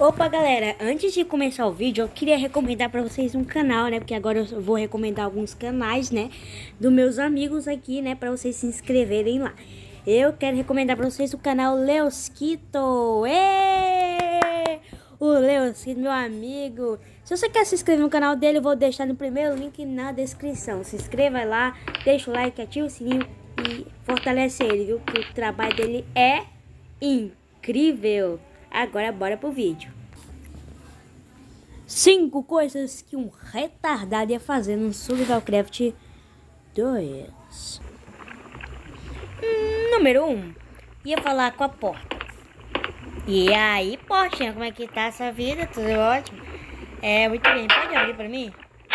Opa galera, antes de começar o vídeo eu queria recomendar para vocês um canal, né, porque agora eu vou recomendar alguns canais, né, dos meus amigos aqui, né, para vocês se inscreverem lá. Eu quero recomendar para vocês o canal Leosquito, Êêê! o Leosquito, meu amigo. Se você quer se inscrever no canal dele, eu vou deixar no primeiro link na descrição. Se inscreva lá, deixa o like, ativa o sininho e fortalece ele, viu, que o trabalho dele é incrível. Agora bora pro vídeo. Cinco coisas que um retardado ia fazer no Survivalcraft 2. Hum, número 1. Um, ia falar com a porta. E aí, portinha, como é que tá essa vida? Tudo ótimo? É, muito bem. Pode abrir pra mim?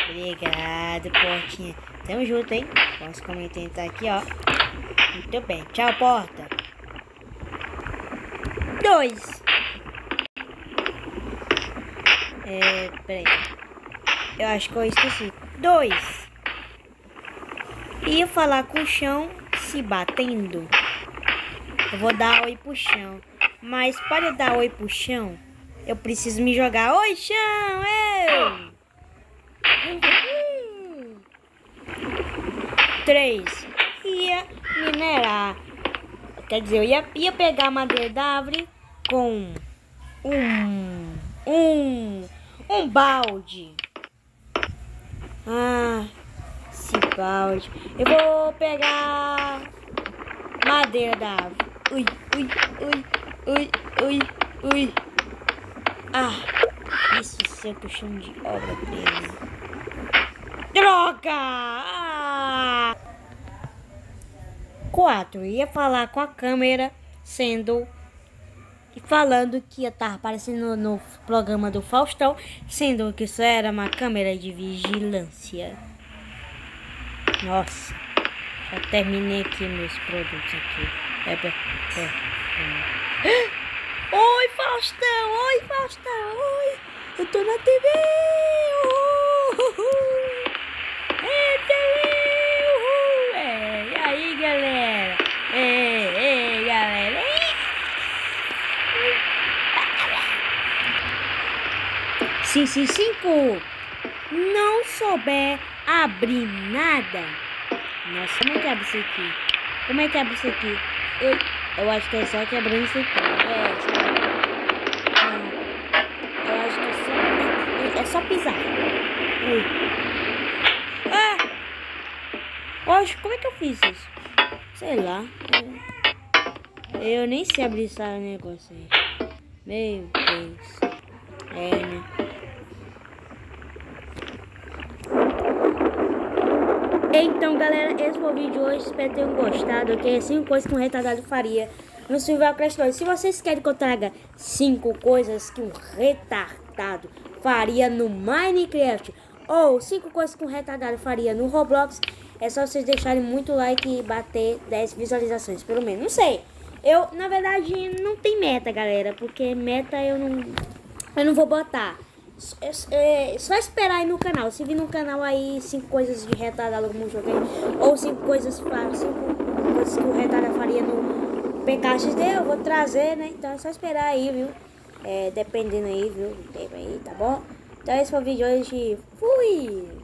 Obrigado, portinha. Tamo junto, hein? Posso comentar tá aqui, ó. Muito bem. Tchau, porta. 2. É, peraí. Eu acho que eu esqueci. Dois. Ia falar com o chão se batendo. Eu vou dar oi pro chão. Mas para eu dar oi pro chão, eu preciso me jogar. Oi, chão! Eu! Três. Ia minerar. Quer dizer, eu ia, ia pegar a madeira da árvore com um, um um balde. Ah, esse balde. Eu vou pegar madeira da árvore. Ui, ui, ui, ui, ui, ui. Ah, isso sempre chão de obra-prima. Droga! Ah! Quatro. Ia falar com a câmera sendo falando que ia estar aparecendo no programa do Faustão, sendo que isso era uma câmera de vigilância. Nossa, já terminei aqui meus produtos aqui. É, é, é. Oi, Faustão! Oi, Faustão! Oi! Eu tô na TV! Uhul! Uhul! É, TV! Uhul! É, e aí, galera? É, é, galera! Se cinco não souber abrir nada. Nossa, como é que abre isso aqui? Como é que abre isso aqui? Eu, eu acho que é só quebrando isso aqui. É, é, eu acho que é só, é, é só pisar. Ui. Ah! Oxe, como é que eu fiz isso? Sei lá. Eu nem sei abrir esse negócio aí. Meu Deus. É, né? Então, galera, esse foi o vídeo de hoje. Espero que tenham gostado. É 5 coisas que um retardado faria no Survival Crash 2. Se vocês querem que eu traga 5 coisas que um retardado faria no Minecraft ou 5 coisas que um retardado faria no Roblox, é só vocês deixarem muito like e bater 10 visualizações, pelo menos. Não sei. Eu, na verdade, não tem meta, galera, porque meta eu não, eu não vou botar. É, é, só esperar aí no canal. Se vir no canal aí cinco coisas de retardado como jogo aí, ou cinco coisas, cinco coisas que o retardado faria no PKXD, eu vou trazer, né? Então é só esperar aí, viu? É, dependendo aí, viu? Tempo aí, tá bom? Então esse foi o vídeo de hoje. Fui!